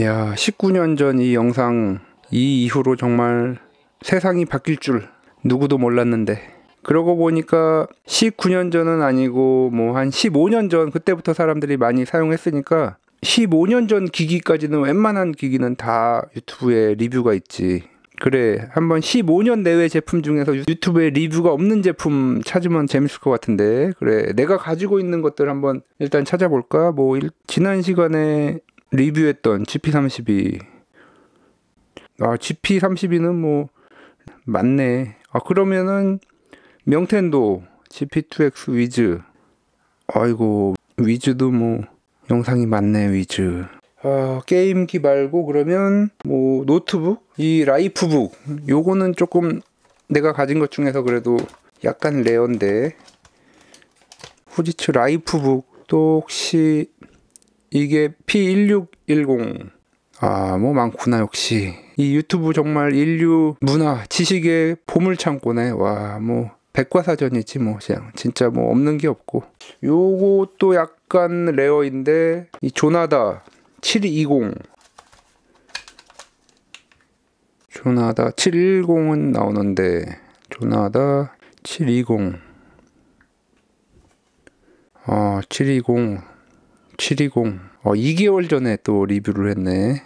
야, 19년 전 이 영상 이 이후로 정말 세상이 바뀔 줄 누구도 몰랐는데. 그러고 보니까 19년 전은 아니고 뭐 한 15년 전 그때부터 사람들이 많이 사용했으니까 15년 전 기기까지는 웬만한 기기는 다 유튜브에 리뷰가 있지. 그래 한번 15년 내외 제품 중에서 유튜브에 리뷰가 없는 제품 찾으면 재밌을 것 같은데. 그래 내가 가지고 있는 것들 한번 일단 찾아볼까? 뭐 일, 지난 시간에 리뷰했던 GP32 아 GP32는 뭐 맞네. 아 그러면은 명텐도 GP2X 위즈. 아이고 위즈도 뭐 영상이 많네 위즈. 어, 게임기 말고 그러면 뭐 노트북? 이 라이프북. 요거는 조금 내가 가진 것 중에서 그래도 약간 rare인데. 후지츠 라이프북 또 혹시 이게 P1610. 아 뭐 많구나 역시. 이 유튜브 정말 인류 문화 지식의 보물 창고네. 와 뭐 백과사전이지 뭐 그냥. 진짜 뭐 없는 게 없고. 요것도 약간 rare인데 이 조나다 720 조나다 710은 나오는데 조나다 720 어, 720 720 어, 2개월 전에 또 리뷰를 했네.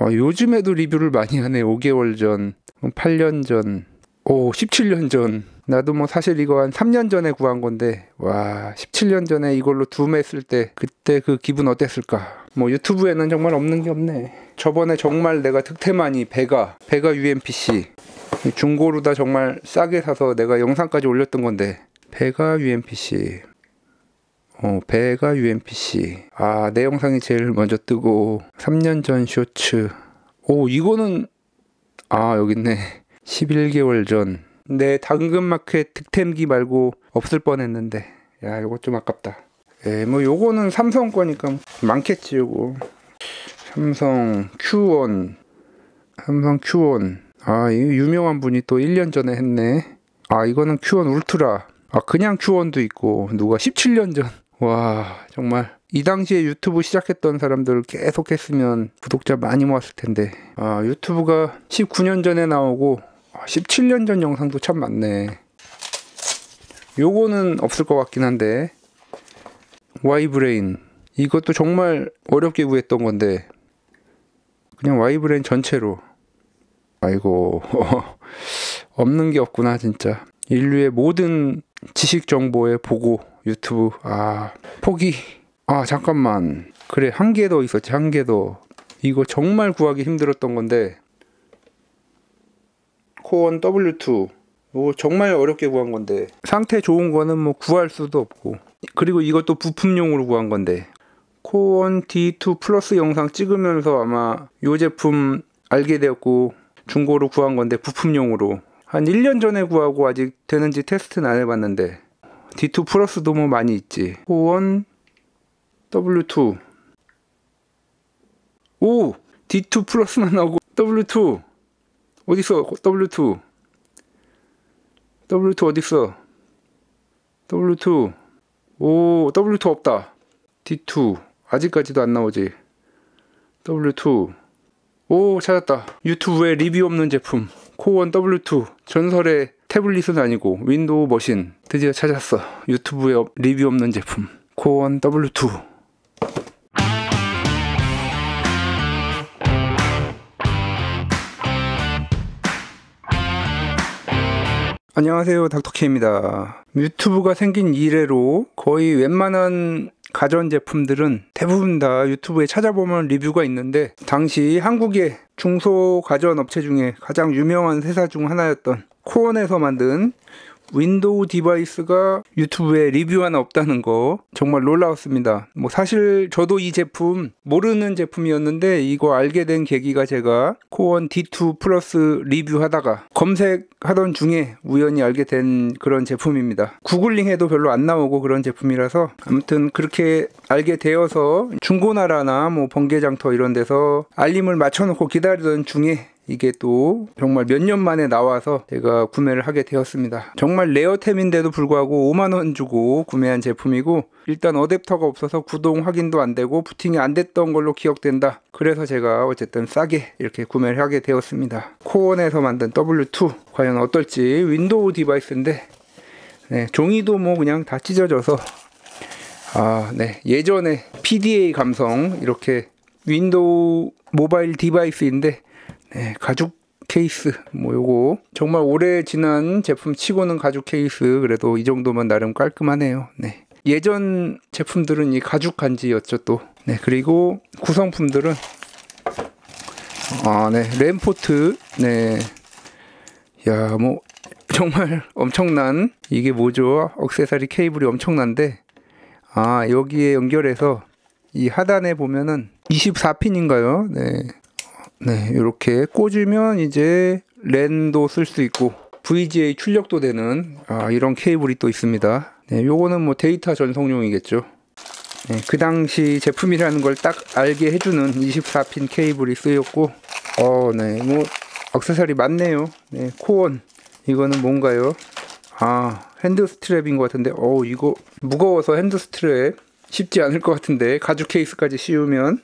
어, 요즘에도 리뷰를 많이 하네. 5개월 전 8년 전 오, 17년 전. 나도 뭐 사실 이거 한 3년 전에 구한 건데 와 17년 전에 이걸로 둠했을 때 그때 그 기분 어땠을까? 뭐 유튜브에는 정말 없는 게 없네. 저번에 정말 내가 득템하니 베가 베가 UMPC 중고로 다 정말 싸게 사서 내가 영상까지 올렸던 건데 베가 UMPC 어, 베가 UMPC 아 내 영상이 제일 먼저 뜨고 3년 전 쇼츠. 오 이거는 아 여기 있네. 11개월 전. 내 당근마켓 득템기 말고 없을 뻔했는데. 야 이거 좀 아깝다. 예, 뭐 요거는 삼성 거니까 많겠지 요거. 삼성 Q1 삼성 Q1 아 이거 유명한 분이 또 1년 전에 했네. 아 이거는 Q1 울트라. 아 그냥 Q1도 있고 누가 17년 전 와 정말. 이 당시에 유튜브 시작했던 사람들 계속 했으면 구독자 많이 모았을 텐데. 아 유튜브가 19년 전에 나오고 17년 전 영상도 참 많네. 요거는 없을 것 같긴 한데. 와이브레인. 이것도 정말 어렵게 구했던 건데. 그냥 와이브레인 전체로. 아이고. 없는 게 없구나 진짜. 인류의 모든 지식 정보의 보고 유튜브. 아 포기. 아 잠깐만. 그래 한 개 더 있었지 한 개 더. 이거 정말 구하기 힘들었던 건데. 코원 W2 뭐 정말 어렵게 구한 건데. 상태 좋은 거는 뭐 구할 수도 없고. 그리고 이것도 부품용으로 구한 건데. 코온 D2 플러스 영상 찍으면서 아마 이 제품 알게 되었고 중고로 구한 건데 부품용으로 한 1년 전에 구하고 아직 되는지 테스트는 안 해봤는데 D2 플러스도 뭐 많이 있지. 코온 W2 오! D2 플러스만 나오고 W2 어딨어? W2 W2 어딨어? W2 오 W2 없다. D2 아직까지도 안 나오지. W2 오 찾았다. 유튜브에 리뷰 없는 제품 코원 W2 전설의 태블릿은 아니고 윈도우 machine 드디어 찾았어. 유튜브에 리뷰 없는 제품. 코원 W2 안녕하세요. 닥터케이입니다. 유튜브가 생긴 이래로 거의 웬만한 가전제품들은 대부분 다 유튜브에 찾아보면 리뷰가 있는데 당시 한국의 중소 가전 업체 중에 가장 유명한 회사 중 하나였던 코원에서 만든 윈도우 device가 유튜브에 리뷰 하나 없다는 거 정말 놀라웠습니다. 뭐 사실 저도 이 제품 모르는 제품이었는데 이거 알게 된 계기가 제가 코원 D2 플러스 리뷰하다가 검색하던 중에 우연히 알게 된 그런 제품입니다. 구글링해도 별로 안 나오고 그런 제품이라서 아무튼 그렇게 알게 되어서 중고나라나 뭐 번개장터 이런 데서 알림을 맞춰놓고 기다리던 중에 이게 또 정말 몇 년 만에 나와서 제가 구매를 하게 되었습니다. 정말 rare템인데도 불구하고 5만 원 주고 구매한 제품이고 일단 어댑터가 없어서 구동 확인도 안 되고 부팅이 안 됐던 걸로 기억된다. 그래서 제가 어쨌든 싸게 이렇게 구매를 하게 되었습니다. 코원에서 만든 W2 과연 어떨지 윈도우 device인데 네, 종이도 뭐 그냥 다 찢어져서 아, 네. 예전에 PDA 감성 이렇게 윈도우 모바일 device인데 네, 가죽 케이스 뭐 요거 정말 오래 지난 제품 치고는 가죽 케이스 그래도 이 정도면 나름 깔끔하네요. 네. 예전 제품들은 이 가죽 간지였죠 또. 네 그리고 구성품들은 아 네 램포트 네. 야 뭐 정말 엄청난 이게 뭐죠? 억세사리 케이블이 엄청난데 아 여기에 연결해서 이 하단에 보면은 24핀인가요? 네. 네, 이렇게 꽂으면 이제 랜도 쓸 수 있고 VGA 출력도 되는 아, 이런 케이블이 또 있습니다. 네, 요거는 뭐 데이터 전송용이겠죠. 네, 그 당시 제품이라는 걸 딱 알게 해주는 24핀 케이블이 쓰였고, 어, 네, 뭐 액세서리 많네요. 네, 코원 이거는 뭔가요? 아, hand strap인 것 같은데, 어, 이거 무거워서 hand strap 쉽지 않을 것 같은데 가죽 케이스까지 씌우면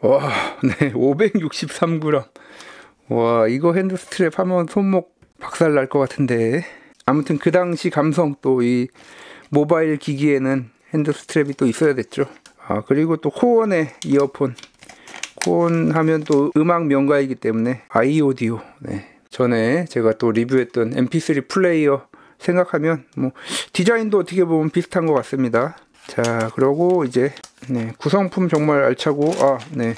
와, 네, 563g. 와, 이거 hand strap 하면 손목 박살 날 것 같은데. 아무튼 그 당시 감성 또 이 모바일 기기에는 hand strap이 또 있어야 됐죠. 아, 그리고 또 코원의 이어폰. 코원 하면 또 음악 명가이기 때문에 아이오디오. 네. 전에 제가 또 리뷰했던 MP3 플레이어 생각하면 뭐 디자인도 어떻게 보면 비슷한 것 같습니다. 자, 그러고 이제 네, 구성품 정말 알차고 아, 네.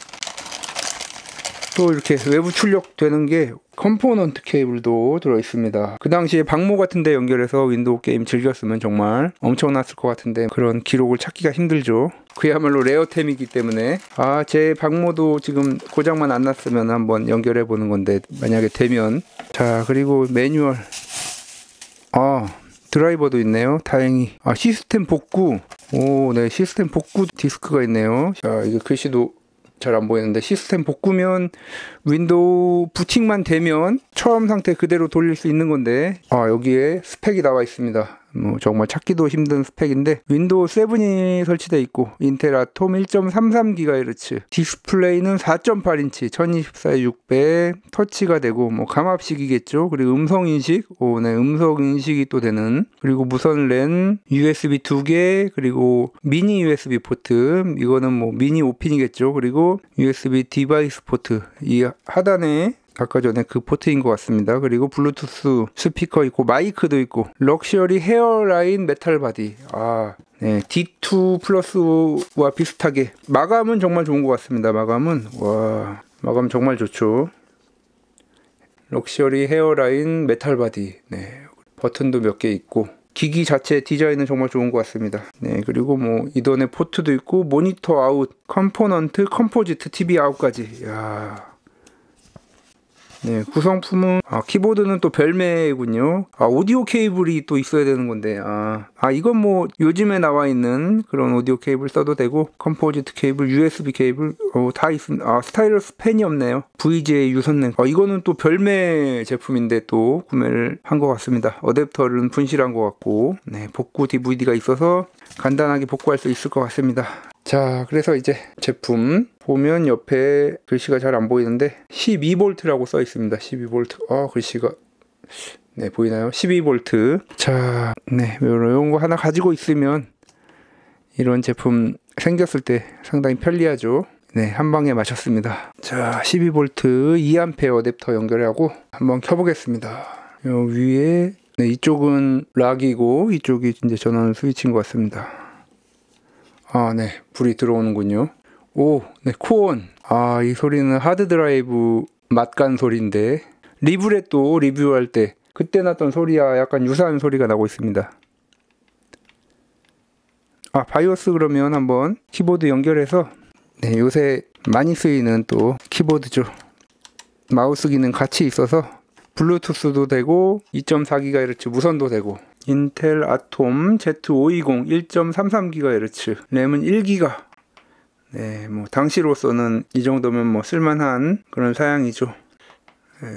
또 이렇게 외부 출력되는 게 component 케이블도 들어 있습니다. 그 당시에 방모 같은 데 연결해서 윈도우 게임 즐겼으면 정말 엄청났을 것 같은데 그런 기록을 찾기가 힘들죠. 그야말로 레어템이기 때문에 아, 제 방모도 지금 고장만 안 났으면 한번 연결해 보는 건데 만약에 되면 자, 그리고 매뉴얼 아, 드라이버도 있네요. 다행히. 아, 시스템 복구. 오, 네, 시스템 복구 디스크가 있네요. 자, 이게 글씨도 잘 안 보이는데 시스템 복구면 윈도우 부팅만 되면 처음 상태 그대로 돌릴 수 있는 건데 아 여기에 스펙이 나와 있습니다 뭐 정말 찾기도 힘든 스펙인데 윈도우 7이 설치되어 있고 인텔 아톰 1.33GHz 디스플레이는 4.8인치 1024에 600 터치가 되고 뭐 감압식이겠죠. 그리고 음성 인식 오, 네, 음성 인식이 또 되는. 그리고 무선 랜 USB 2개 그리고 미니 USB 포트. 이거는 뭐 미니 5핀이겠죠. 그리고 USB 디바이스 포트. 이 하단에 아까 전에 그 포트인 것 같습니다. 그리고 블루투스 스피커 있고 마이크도 있고 luxury hairline metal body. 아, 네, D2 플러스와 비슷하게 마감은 정말 좋은 것 같습니다. 마감은 와, 마감 정말 좋죠. luxury hairline metal body. 네, 버튼도 몇 개 있고 기기 자체 디자인은 정말 좋은 것 같습니다. 네, 그리고 뭐 이더넷 포트도 있고 모니터 아웃, 컴포넌트, 컴포지트 TV 아웃까지. 야. 네, 구성품은 아, 키보드는 또 별매군요. 아, 오디오 케이블이 또 있어야 되는 건데 아, 아 이건 뭐 요즘에 나와 있는 그런 오디오 케이블 써도 되고 composite 케이블, USB 케이블 어, 다 있습니다. 아, 스타일러스 펜이 없네요. VGA 유선랜. 아, 이거는 또 별매 제품인데 또 구매를 한 것 같습니다. 어댑터는 분실한 것 같고 네, 복구 DVD가 있어서 간단하게 복구할 수 있을 것 같습니다. 자, 그래서 이제 제품 보면 옆에 글씨가 잘 안 보이는데 12V라고 써 있습니다. 12V. 어, 글씨가 네, 보이나요? 12V. 자, 네, 이런 거 하나 가지고 있으면 이런 제품 생겼을 때 상당히 편리하죠. 네, 한 방에 마셨습니다. 자, 12V 2A 어댑터 연결하고 한번 켜보겠습니다. 요 위에 네, 이쪽은 락이고 이쪽이 이제 전원 스위치인 것 같습니다. 아, 네. 불이 들어오는군요. 오, 네. 코원. 아, 이 소리는 하드 드라이브 맛간 소리인데 리브레또 리뷰할 때 그때 났던 소리와 약간 유사한 소리가 나고 있습니다. 아, 바이오스 그러면 한번 키보드 연결해서 네, 요새 많이 쓰이는 또 키보드죠. 마우스 기능 같이 있어서 블루투스도 되고 2.4GHz 무선도 되고 인텔 아톰 Z520 1.33GHz 램은 1기가 네, 뭐 당시로서는 이 정도면 뭐 쓸만한 그런 사양이죠. 네,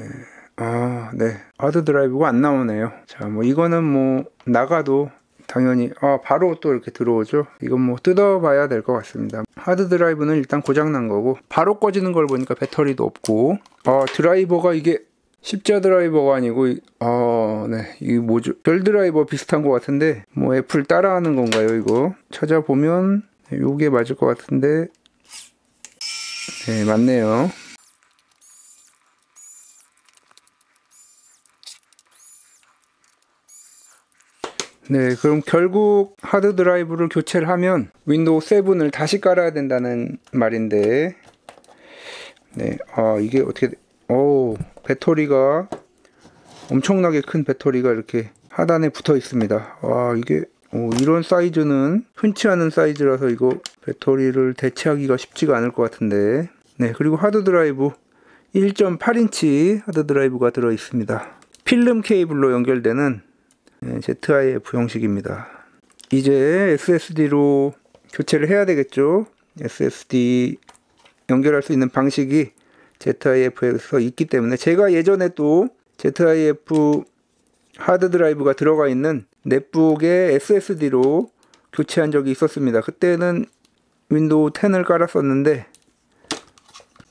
아, 네. 하드 드라이브가 안 나오네요. 자, 뭐 이거는 뭐 나가도 당연히 아 바로 또 이렇게 들어오죠. 이건 뭐 뜯어봐야 될 것 같습니다. 하드 드라이브는 일단 고장 난 거고 바로 꺼지는 걸 보니까 배터리도 없고 아 드라이버가 이게 십자 드라이버가 아니고 아, 네. 이게 뭐죠? 별 드라이버 비슷한 것 같은데 뭐 애플 따라하는 건가요, 이거? 찾아보면 요게 맞을 것 같은데 네, 맞네요. 네, 그럼 결국 하드 드라이브를 교체를 하면 윈도우 7을 다시 깔아야 된다는 말인데 네, 아 이게 어떻게 오 배터리가 엄청나게 큰 배터리가 이렇게 하단에 붙어 있습니다. 와 이게 오, 이런 사이즈는 흔치 않은 사이즈라서 이거 배터리를 대체하기가 쉽지가 않을 것 같은데 네 그리고 하드 드라이브 1.8인치 하드 드라이브가 들어 있습니다. 필름 케이블로 연결되는 ZIF 형식입니다. 이제 SSD로 교체를 해야 되겠죠. SSD 연결할 수 있는 방식이 ZIF에서 있기 때문에 제가 예전에 또 ZIF 하드 드라이브가 들어가 있는 넷북의 SSD로 교체한 적이 있었습니다. 그때는 윈도우 10을 깔았었는데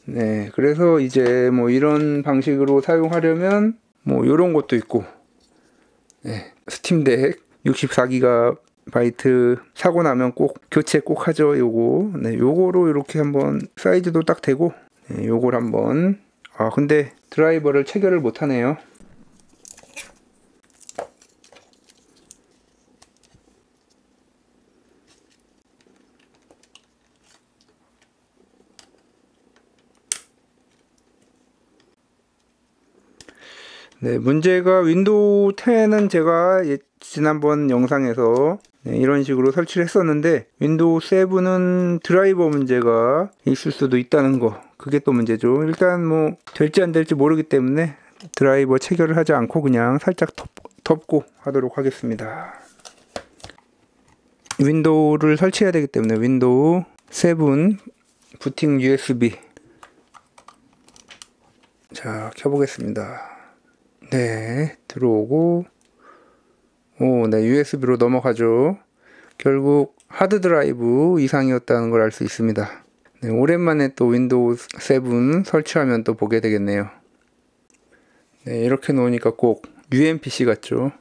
네 그래서 이제 뭐 이런 방식으로 사용하려면 뭐 이런 것도 있고 네, 스팀덱 64기가 바이트 사고 나면 꼭 교체 꼭 하죠 요거 네 요거로 이렇게 한번 사이즈도 딱 되고 네, 요걸 한번. 아 근데 드라이버를 체결을 못하네요. 네, 문제가 윈도우 10은 제가 지난번 영상에서 네, 이런 식으로 설치를 했었는데 윈도우 7은 드라이버 문제가 있을 수도 있다는 거. 그게 또 문제죠. 일단 뭐 될지 안 될지 모르기 때문에 드라이버 체결을 하지 않고 그냥 살짝 덮, 덮고 하도록 하겠습니다. 윈도우를 설치해야 되기 때문에 윈도우 7 부팅 USB 자 켜보겠습니다. 네, 들어오고 오, 네, USB로 넘어가죠. 결국 하드 드라이브 이상이었다는 걸 알 수 있습니다. 네, 오랜만에 또 윈도우 7 설치하면 또 보게 되겠네요. 네, 이렇게 놓으니까 꼭 UMPC 같죠.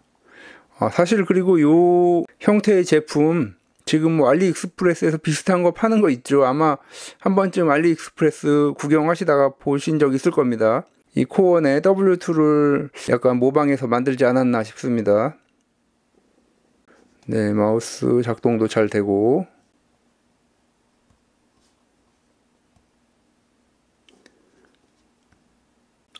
아, 사실 그리고 요 형태의 제품 지금 뭐 알리익스프레스에서 비슷한 거 파는 거 있죠. 아마 한 번쯤 알리익스프레스 구경하시다가 보신 적 있을 겁니다. 이 코원의 W2를 약간 모방해서 만들지 않았나 싶습니다. 네, 마우스 작동도 잘 되고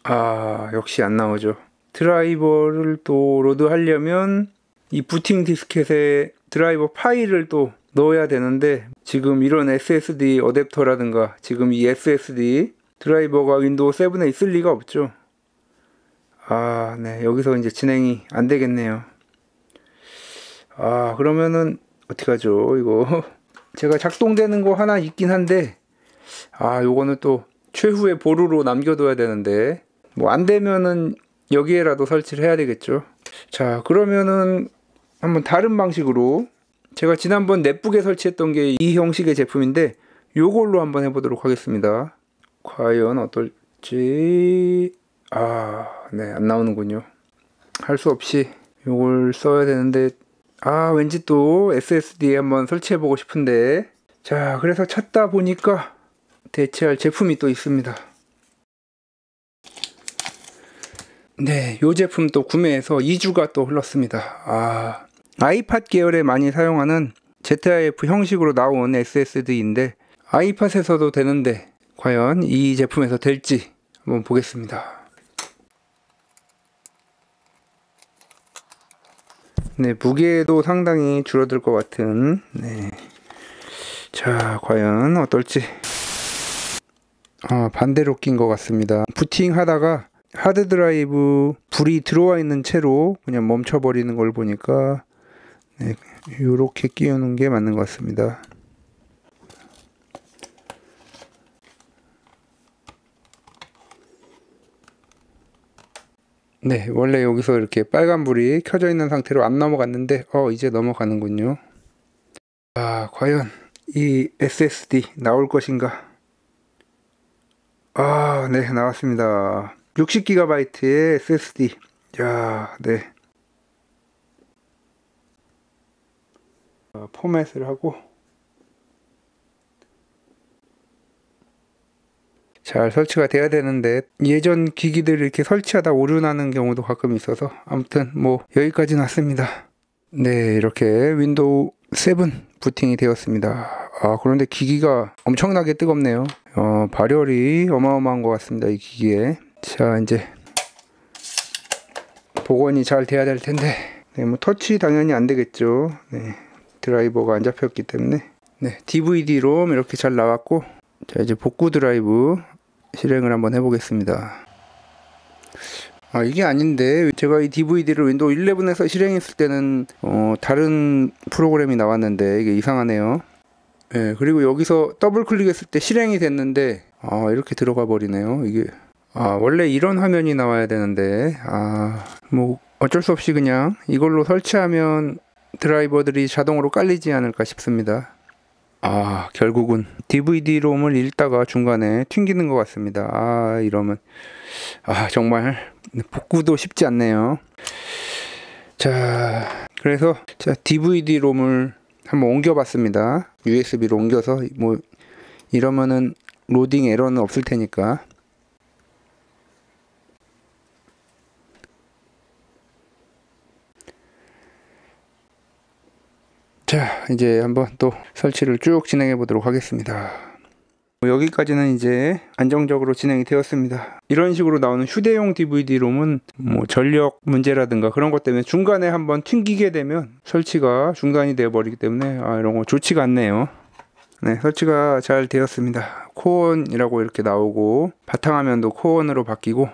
아, 역시 안 나오죠. 드라이버를 또 로드하려면 이 부팅 디스켓에 드라이버 파일을 또 넣어야 되는데 지금 이런 SSD 어댑터라든가 지금 이 SSD 드라이버가 윈도우 7에 있을 리가 없죠. 아, 네. 여기서 이제 진행이 안 되겠네요. 아, 그러면은 어떻게 하죠? 이거 제가 작동되는 거 하나 있긴 한데 아, 요거는 또 최후의 보루로 남겨둬야 되는데 뭐 안 되면은 여기에라도 설치를 해야 되겠죠. 자, 그러면은 한번 다른 방식으로 제가 지난번 넷북에 설치했던 게 이 형식의 제품인데 요걸로 한번 해보도록 하겠습니다. 과연 어떨지 아, 네, 안 나오는군요. 할 수 없이 이걸 써야 되는데 아, 왠지 또 SSD에 한번 설치해 보고 싶은데 자, 그래서 찾다 보니까 대체할 제품이 또 있습니다. 네, 이 제품 또 구매해서 2주가 또 흘렀습니다. 아, 아이팟 계열에 많이 사용하는 ZIF 형식으로 나온 SSD인데 아이팟에서도 되는데 과연 이 제품에서 될지 한번 보겠습니다. 네, 무게도 상당히 줄어들 것 같은, 네. 자, 과연 어떨지. 아, 반대로 낀 것 같습니다. 부팅 하다가 하드 드라이브 불이 들어와 있는 채로 그냥 멈춰버리는 걸 보니까, 네, 이렇게 끼우는 게 맞는 것 같습니다. 네, 원래 여기서 이렇게 빨간불이 켜져 있는 상태로 안 넘어갔는데, 어, 이제 넘어가는군요. 아, 과연 이 SSD 나올 것인가? 아, 네, 나왔습니다. 60GB의 SSD. 야, 네. 어, 포맷을 하고 잘 설치가 돼야 되는데 예전 기기들 이렇게 설치하다 오류 나는 경우도 가끔 있어서 아무튼 뭐 여기까지 왔습니다. 네 이렇게 윈도우 7 부팅이 되었습니다. 아 그런데 기기가 엄청나게 뜨겁네요. 어, 발열이 어마어마한 것 같습니다. 이 기기에 자 이제 복원이 잘 돼야 될 텐데 네, 뭐 터치 당연히 안 되겠죠. 네, 드라이버가 안 잡혔기 때문에 네, DVD-롬 이렇게 잘 나왔고 자 이제 복구 드라이브 실행을 한번 해보겠습니다. 아 이게 아닌데 제가 이 DVD를 윈도우 11에서 실행했을 때는 어, 다른 프로그램이 나왔는데 이게 이상하네요. 예, 그리고 여기서 더블 클릭했을 때 실행이 됐는데 아 이렇게 들어가 버리네요. 이게 아 원래 이런 화면이 나와야 되는데 아 뭐 어쩔 수 없이 그냥 이걸로 설치하면 드라이버들이 자동으로 깔리지 않을까 싶습니다. 아, 결국은 DVD-롬을 읽다가 중간에 튕기는 것 같습니다. 아, 이러면, 아, 정말 복구도 쉽지 않네요. 자, 그래서, 자, DVD-롬을 한번 옮겨봤습니다. USB로 옮겨서, 뭐, 이러면은 로딩 에러는 없을 테니까. 자, 이제 한번 또 설치를 쭉 진행해 보도록 하겠습니다. 여기까지는 이제 안정적으로 진행이 되었습니다. 이런 식으로 나오는 휴대용 DVD-롬은 뭐 전력 문제라든가 그런 것 때문에 중간에 한번 튕기게 되면 설치가 중단이 되어 버리기 때문에 아, 이런 거 좋지가 않네요. 네, 설치가 잘 되었습니다. 코온이라고 이렇게 나오고 바탕화면도 코온으로 바뀌고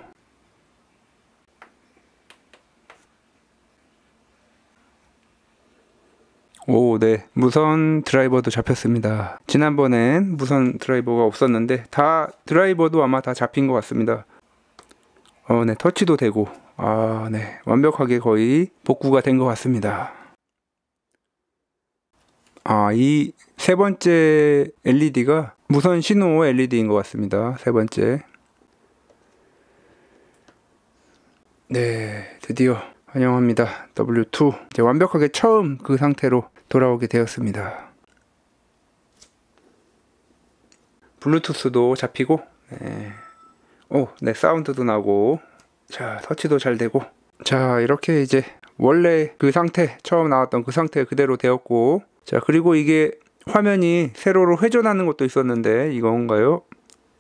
오, 네. 무선 드라이버도 잡혔습니다. 지난번엔 무선 드라이버가 없었는데 다 드라이버도 아마 다 잡힌 것 같습니다. 어, 네. 터치도 되고 아, 네. 완벽하게 거의 복구가 된 것 같습니다. 아, 이 세 번째 LED가 무선 신호 LED인 것 같습니다. 세 번째. 네, 드디어 환영합니다. W2. 이제 완벽하게 처음 그 상태로 돌아오게 되었습니다. 블루투스도 잡히고, 네. 오, 네, 사운드도 나고, 자, 터치도 잘 되고, 자, 이렇게 이제 원래 그 상태, 처음 나왔던 그 상태 그대로 되었고, 자, 그리고 이게 화면이 세로로 회전하는 것도 있었는데, 이건가요?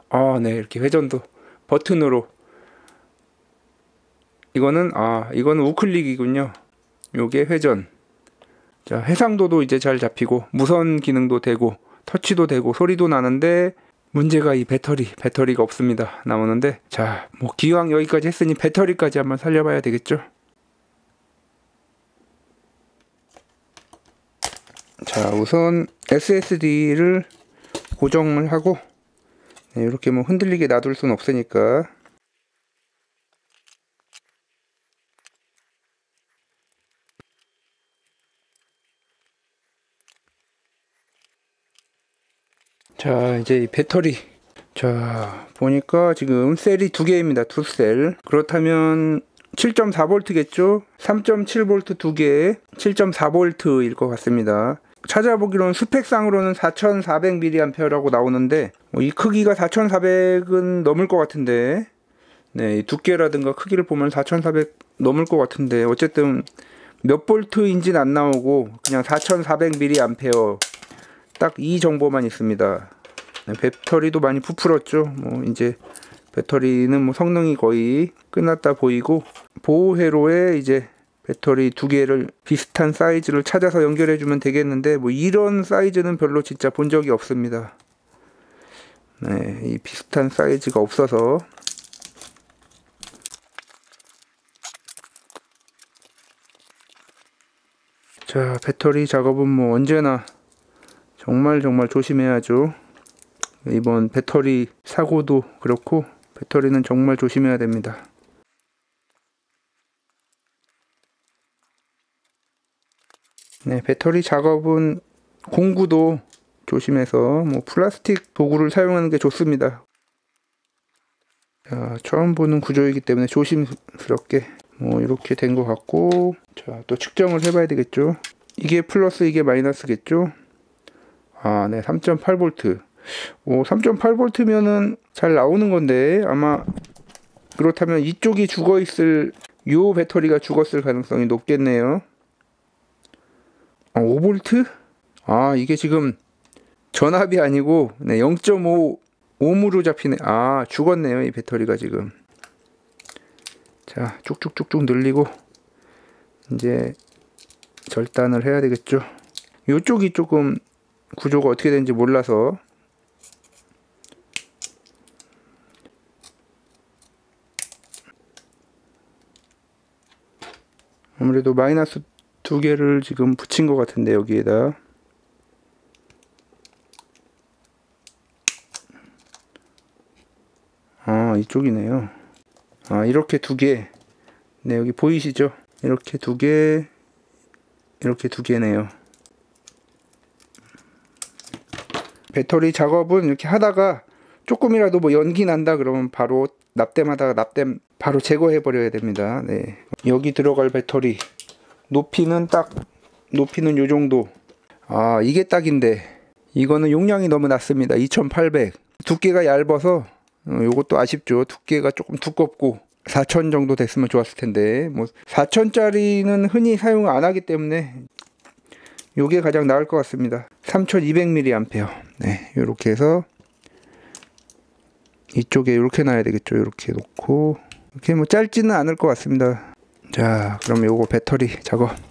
아, 네, 이렇게 회전도 버튼으로. 이거는, 아, 이거는 우클릭이군요. 요게 회전. 자, 해상도도 이제 잘 잡히고 무선 기능도 되고 터치도 되고 소리도 나는데 문제가 이 배터리, 배터리가 없습니다. 나오는데 자, 뭐 기왕 여기까지 했으니 배터리까지 한번 살려봐야 되겠죠. 자, 우선 SSD를 고정을 하고 네, 이렇게 뭐 흔들리게 놔둘 수는 없으니까 자 이제 이 배터리. 자 보니까 지금 셀이 두 개입니다 두 셀. 그렇다면 7.4V겠죠? 3.7V 두개 7.4V일 것 같습니다. 찾아보기로는 스펙상으로는 4400mAh라고 나오는데 뭐이 크기가 4400은 넘을 것 같은데 네, 두께라든가 크기를 보면 4400 넘을 것 같은데 어쨌든 몇 볼트인지는 안 나오고 그냥 4400mAh 딱 이 정보만 있습니다. 네, 배터리도 많이 부풀었죠. 뭐 이제 배터리는 뭐 성능이 거의 끝났다 보이고 보호 회로에 이제 배터리 두 개를 비슷한 사이즈를 찾아서 연결해 주면 되겠는데 뭐 이런 사이즈는 별로 진짜 본 적이 없습니다. 네, 이 비슷한 사이즈가 없어서 자, 배터리 작업은 뭐 언제나 정말 정말 조심해야죠. 이번 배터리 사고도 그렇고 배터리는 정말 조심해야 됩니다. 네, 배터리 작업은 공구도 조심해서 뭐 플라스틱 도구를 사용하는 게 좋습니다. 자, 처음 보는 구조이기 때문에 조심스럽게 뭐 이렇게 된 것 같고 자, 또 측정을 해봐야 되겠죠. 이게 플러스 이게 마이너스겠죠. 아, 네, 3.8V. 오, 3.8V면은 잘 나오는 건데 아마 그렇다면 이쪽이 죽어 있을 요 배터리가 죽었을 가능성이 높겠네요. 아, 5V? 아, 이게 지금 전압이 아니고 네, 0.5 옴으로 잡히네. 아, 죽었네요. 이 배터리가 지금. 자, 쭉쭉쭉쭉 늘리고 이제 절단을 해야 되겠죠. 요쪽이 조금 구조가 어떻게 되는지 몰라서. 아무래도 마이너스 두 개를 지금 붙인 것 같은데 여기에다. 아 이쪽이네요. 아 이렇게 두개. 네 여기 보이시죠? 이렇게 두 개 이렇게 두 개네요 배터리 작업은 이렇게 하다가 조금이라도 뭐 연기 난다 그러면 바로 납땜하다가 납땜 바로 제거해 버려야 됩니다. 네. 여기 들어갈 배터리 높이는 딱 높이는 요 정도. 아, 이게 딱인데 이거는 용량이 너무 낮습니다. 2800. 두께가 얇아서 어, 요것도 아쉽죠. 두께가 조금 두껍고 4000 정도 됐으면 좋았을 텐데 뭐 4000짜리는 흔히 사용 안 하기 때문에 요게 가장 나을 것 같습니다. 3200mAh. 네, 요렇게 해서 이쪽에 이렇게 놔야 되겠죠. 이렇게 놓고 이렇게 뭐 짧지는 않을 것 같습니다. 자, 그럼 요거 배터리 작업.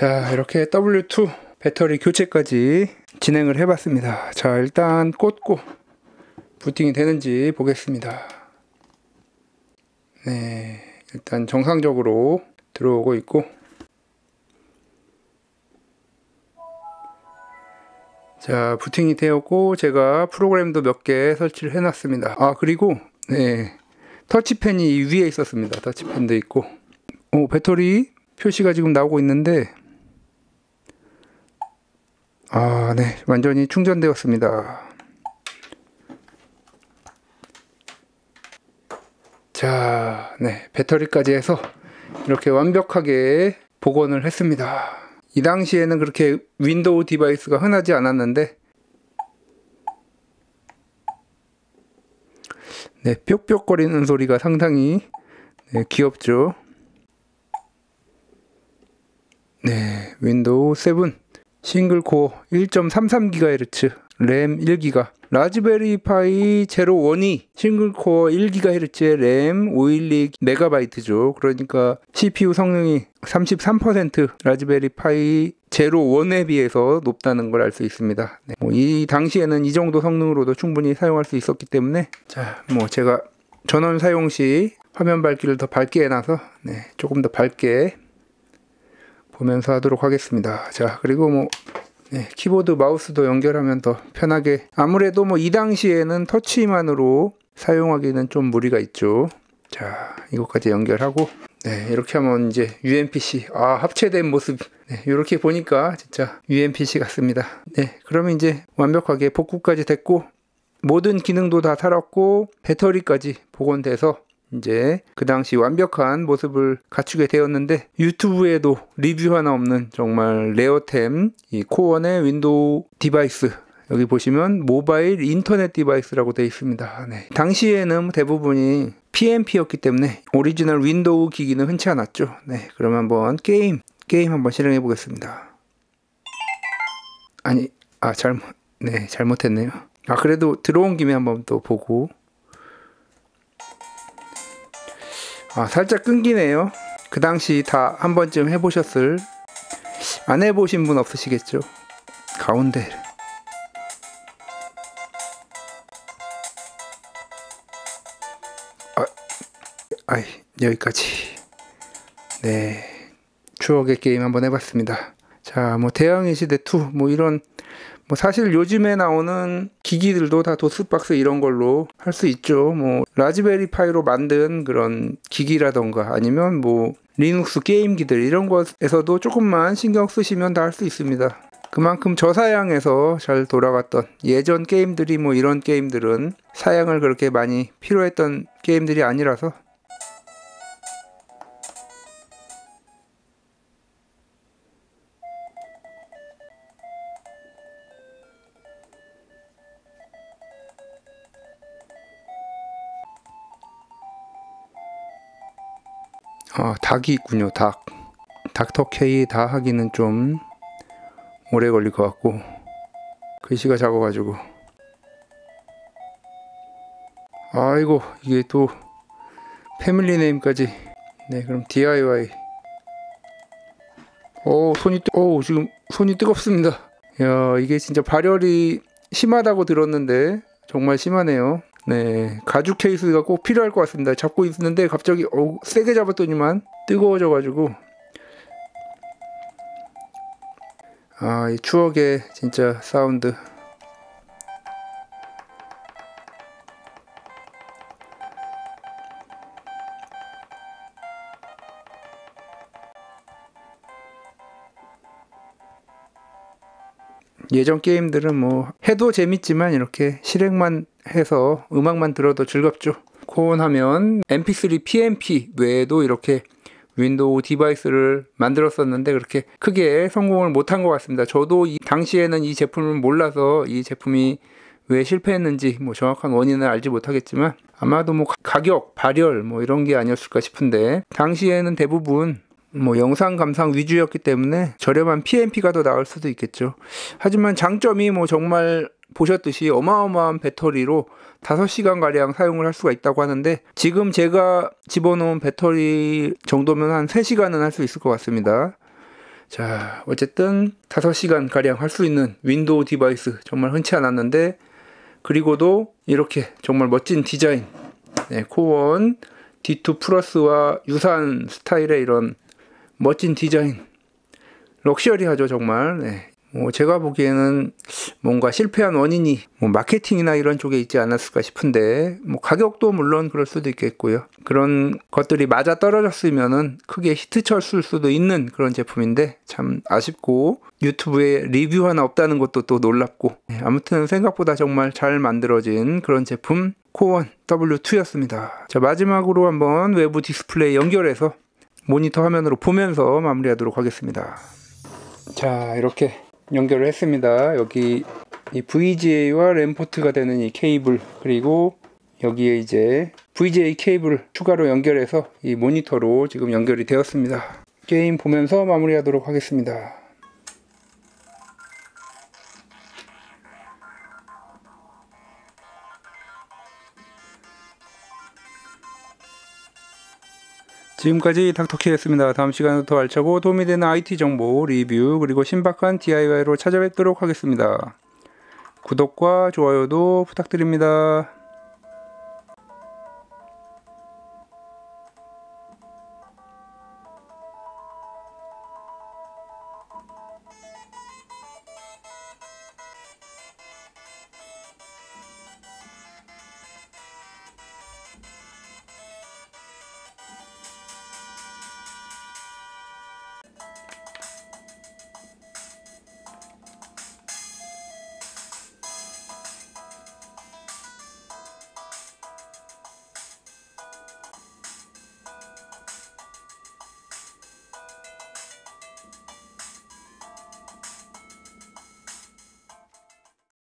자 이렇게 W2 배터리 교체까지 진행을 해봤습니다. 자 일단 꽂고 부팅이 되는지 보겠습니다. 네 일단 정상적으로 들어오고 있고. 자 부팅이 되었고 제가 프로그램도 몇 개 설치를 해놨습니다. 아 그리고 네 터치펜이 위에 있었습니다. 터치펜도 있고. 오 배터리 표시가 지금 나오고 있는데 아, 네. 완전히 충전되었습니다. 자, 네. 배터리까지 해서 이렇게 완벽하게 복원을 했습니다. 이 당시에는 그렇게 윈도우 device가 흔하지 않았는데 네, 뾱뾱거리는 소리가 상당히 네, 귀엽죠. 네, 윈도우 7 single core 1.33GHz 램 1기가 라즈베리 파이 제로 원이 single core 1GHz의 램 512MB죠. 그러니까 CPU 성능이 33% 라즈베리 파이 제로 원에 비해서 높다는 걸 알 수 있습니다. 네. 뭐 이 당시에는 이 정도 성능으로도 충분히 사용할 수 있었기 때문에 자, 뭐 제가 전원 사용 시 화면 밝기를 더 밝게 해놔서 네, 조금 더 밝게 보면서 하도록 하겠습니다. 자, 그리고 뭐 네, 키보드 마우스도 연결하면 더 편하게 아무래도 뭐 이 당시에는 터치만으로 사용하기는 좀 무리가 있죠. 자, 이것까지 연결하고 네, 이렇게 하면 이제 UMPC 아 합체된 모습 네, 이렇게 보니까 진짜 UMPC 같습니다. 네, 그러면 이제 완벽하게 복구까지 됐고 모든 기능도 다 살았고 배터리까지 복원돼서 이제 그 당시 완벽한 모습을 갖추게 되었는데 유튜브에도 리뷰 하나 없는 정말 레어템 이 코원의 윈도우 device 여기 보시면 mobile internet device라고 되어 있습니다. 네. 당시에는 대부분이 PMP였기 때문에 오리지널 윈도우 기기는 흔치 않았죠. 네, 그러면 한번 게임 게임 한번 실행해 보겠습니다. 아니, 아 잘못, 네 잘못했네요. 아 그래도 들어온 김에 한번 또 보고 아 살짝 끊기네요. 그 당시 다 한 번쯤 해보셨을 안 해보신 분 없으시겠죠? 가운데 아이 여기까지 네 추억의 게임 한번 해봤습니다 자 뭐 대항해 시대 2 뭐 이런 뭐 사실 요즘에 나오는 기기들도 다 DOSBox 이런 걸로 할 수 있죠. 뭐 라즈베리 파이로 만든 그런 기기라던가 아니면 뭐 리눅스 게임기들 이런 것에서도 조금만 신경 쓰시면 다 할 수 있습니다. 그만큼 저사양에서 잘 돌아갔던 예전 게임들이 뭐 이런 게임들은 사양을 그렇게 많이 필요했던 게임들이 아니라서 아, 닭이 있군요. 닭. 닥터 K 다 하기는 좀 오래 걸릴 것 같고 글씨가 작아가지고 아이고 이게 또 패밀리 네임까지 네 그럼 DIY 오 손이 뜨, 오 지금 손이 뜨겁습니다 야 이게 진짜 발열이 심하다고 들었는데 정말 심하네요 네, 가죽 케이스가 꼭 필요할 것 같습니다. 잡고 있는데 갑자기 어, 세게 잡았더니만 뜨거워져가지고 아, 이 추억의 진짜 사운드. 예전 게임들은 뭐 해도 재밌지만 이렇게 실행만 해서 음악만 들어도 즐겁죠. 코온 하면 MP3 PMP 외에도 이렇게 윈도우 device를 만들었었는데 그렇게 크게 성공을 못한 것 같습니다. 저도 이 당시에는 이 제품을 몰라서 이 제품이 왜 실패했는지 뭐 정확한 원인은 알지 못하겠지만 아마도 뭐 가격, 발열 뭐 이런 게 아니었을까 싶은데 당시에는 대부분 뭐 영상 감상 위주였기 때문에 저렴한 PMP가 더 나을 수도 있겠죠. 하지만 장점이 뭐 정말 보셨듯이 어마어마한 배터리로 5시간 가량 사용을 할 수가 있다고 하는데 지금 제가 집어넣은 배터리 정도면 한 3시간은 할 수 있을 것 같습니다. 자, 어쨌든 5시간 가량 할 수 있는 윈도우 device 정말 흔치 않았는데 그리고도 이렇게 정말 멋진 디자인 네, 코원 D2 플러스와 유사한 스타일의 이런 멋진 디자인 럭셔리하죠 정말 네. 뭐 제가 보기에는 뭔가 실패한 원인이 뭐 마케팅이나 이런 쪽에 있지 않았을까 싶은데 뭐 가격도 물론 그럴 수도 있겠고요. 그런 것들이 맞아 떨어졌으면은 크게 히트쳤을 수도 있는 그런 제품인데 참 아쉽고 유튜브에 리뷰 하나 없다는 것도 또 놀랍고 네, 아무튼 생각보다 정말 잘 만들어진 그런 제품 코원 W2였습니다. 자 마지막으로 한번 외부 디스플레이 연결해서 모니터 화면으로 보면서 마무리하도록 하겠습니다. 자 이렇게 연결을 했습니다. 여기 이 VGA와 랜 포트가 되는 이 케이블 그리고 여기에 이제 VGA 케이블 추가로 연결해서 이 모니터로 지금 연결이 되었습니다. 게임 보면서 마무리하도록 하겠습니다. 지금까지 닥터키였습니다. 다음 시간에 더 알차고 도움이 되는 IT 정보, 리뷰, 그리고 신박한 DIY로 찾아뵙도록 하겠습니다. 구독과 좋아요도 부탁드립니다.